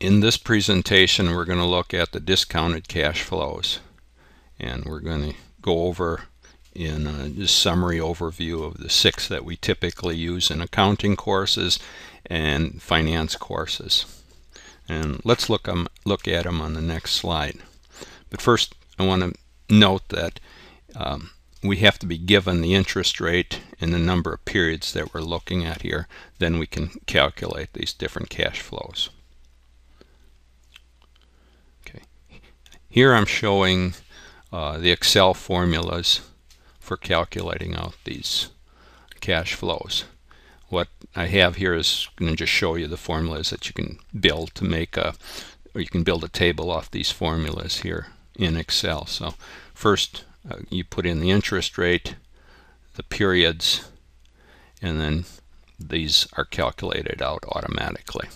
In this presentation we're going to look at the discounted cash flows and we're going to go over in a summary overview of the six that we typically use in accounting courses and finance courses. And let's look, um, look at them on the next slide. But first I want to note that um, we have to be given the interest rate and the number of periods that we're looking at here. Then we can calculate these different cash flows. Here I'm showing uh, the Excel formulas for calculating out these cash flows. What I have here is going to just show you the formulas that you can build to make a, or you can build a table off these formulas here in Excel. So first uh, you put in the interest rate, the periods, and then these are calculated out automatically.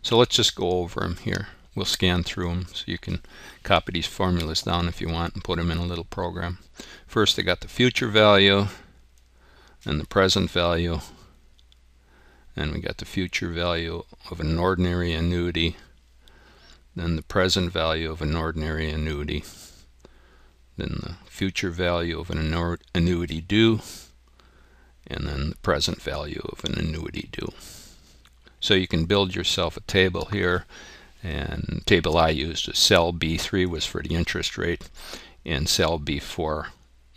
So let's just go over them here. We'll scan through them so you can copy these formulas down if you want and put them in a little program. First I got the future value and the present value and we got the future value of an ordinary annuity then the present value of an ordinary annuity then the future value of an annuity due, and then the present value of an annuity due. So you can build yourself a table here, and table I used is cell B3 was for the interest rate, and cell B4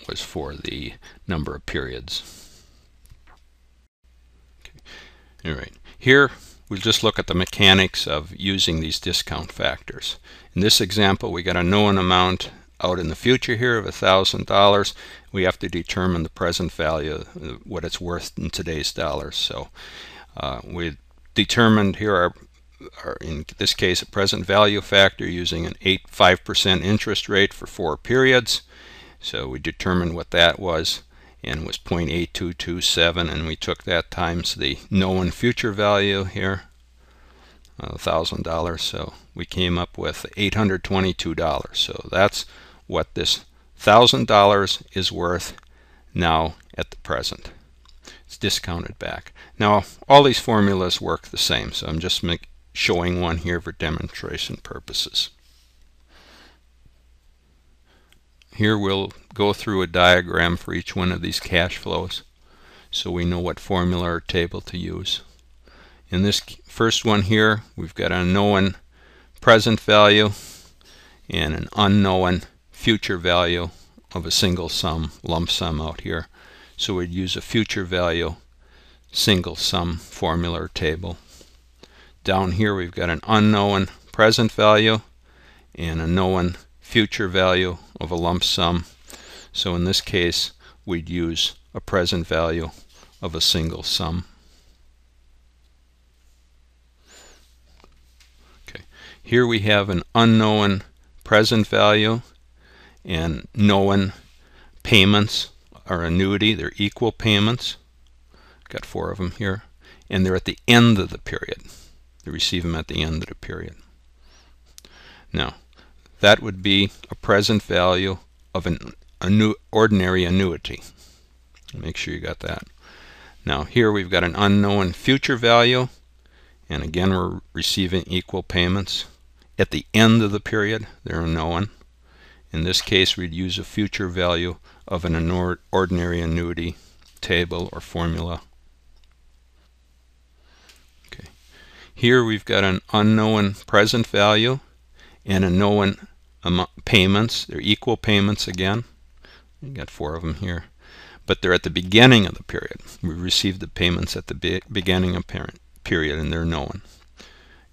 was for the number of periods. Okay. All right, here we'll just look at the mechanics of using these discount factors. In this example, we got a known amount out in the future here of a $1,000, we have to determine the present value, what it's worth in today's dollars. So uh, we determined here our, our, in this case, a present value factor using an 8 5% interest rate for four periods. So we determined what that was and was 0.8227 and we took that times the known future value here uh, $1,000 so we came up with $822 so that's what this $1,000 is worth now at the present. It's discounted back. Now, all these formulas work the same, so I'm just make, showing one here for demonstration purposes. Here we'll go through a diagram for each one of these cash flows so we know what formula or table to use. In this first one here, we've got an unknown present value and an unknown future value of a single sum lump sum out here. So we'd use a future value single sum formula or table. Down here we've got an unknown present value and a known future value of a lump sum. So in this case we'd use a present value of a single sum. Okay. Here we have an unknown present value and known payments are annuity. They're equal payments. Got four of them here. And they're at the end of the period. Receive them at the end of the period. Now, that would be a present value of an annu ordinary annuity. Make sure you got that. Now here we've got an unknown future value and again we're receiving equal payments. At the end of the period they're unknown. In this case, we'd use a future value of an ordinary annuity table or formula. Here we've got an unknown present value and a known payments. They're equal payments again. You got four of them here. But they're at the beginning of the period. We received the payments at the be beginning of the period and they're known.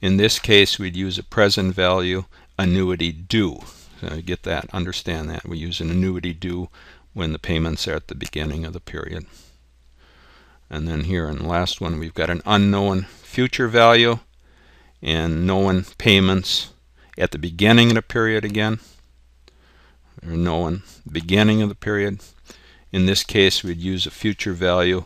In this case, we'd use a present value annuity due. So get that, understand that. We use an annuity due when the payments are at the beginning of the period. And then here in the last one, we've got an unknown future value and known payments at the beginning of the period again, or known beginning of the period. In this case, we'd use a future value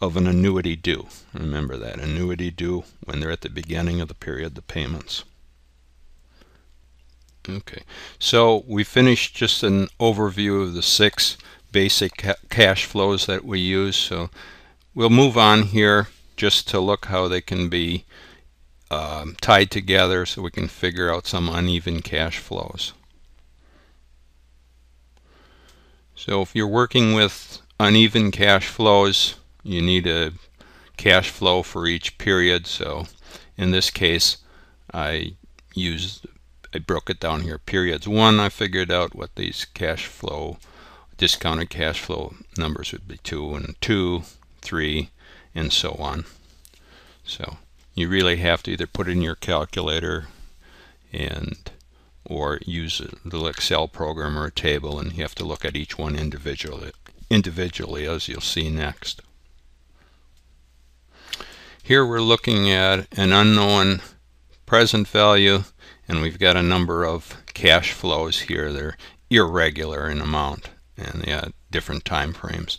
of an annuity due. Remember that, annuity due when they're at the beginning of the period, the payments. Okay, so we finished just an overview of the six basic ca cash flows that we use. So we'll move on here just to look how they can be um, tied together so we can figure out some uneven cash flows. So if you're working with uneven cash flows, you need a cash flow for each period. So in this case, I used I broke it down here. Periods one, I figured out what these cash flow discounted cash flow numbers would be two and two, three, and so on. So you really have to either put in your calculator and or use a little Excel program or a table and you have to look at each one individually individually as you'll see next. Here we're looking at an unknown present value and we've got a number of cash flows here. They're irregular in amount and they have different time frames.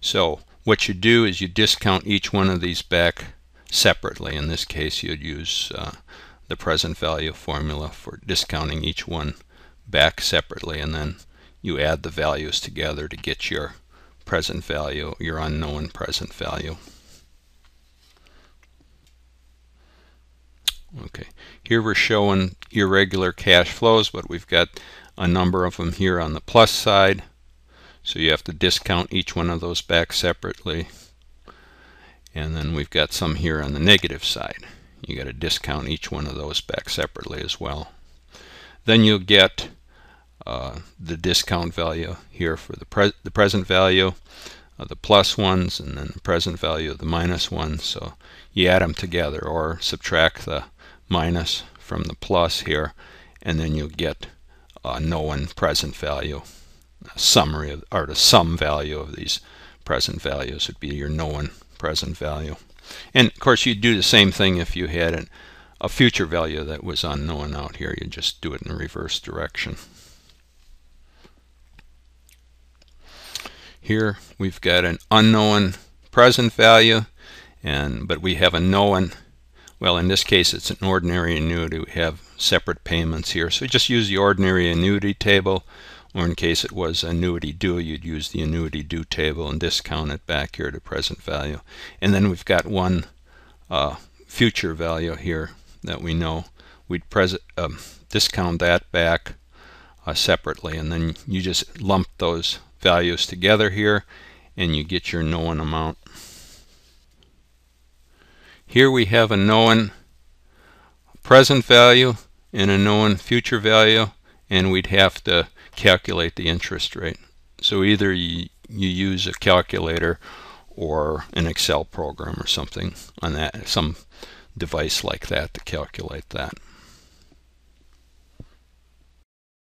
So what you do is you discount each one of these back separately. In this case you'd use uh, the present value formula for discounting each one back separately and then you add the values together to get your present value, your unknown present value. Okay, here we're showing irregular cash flows, but we've got a number of them here on the plus side. So you have to discount each one of those back separately. And then we've got some here on the negative side you got to discount each one of those back separately as well. Then you'll get uh, the discount value here for the, pre the present value of the plus ones and then the present value of the minus ones. So you add them together or subtract the minus from the plus here and then you'll get a known present value. Summary of, or the sum value of these present values would be your known present value. And of course, you'd do the same thing if you had an, a future value that was unknown out here. You just do it in the reverse direction. Here we've got an unknown present value, and but we have a known. Well, in this case, it's an ordinary annuity. We have separate payments here. So we just use the ordinary annuity table or in case it was annuity due, you'd use the annuity due table and discount it back here to present value. And then we've got one uh, future value here that we know. We'd present, um, discount that back uh, separately, and then you just lump those values together here, and you get your known amount. Here we have a known present value and a known future value, and we'd have to calculate the interest rate. So either you, you use a calculator or an Excel program or something on that, some device like that to calculate that.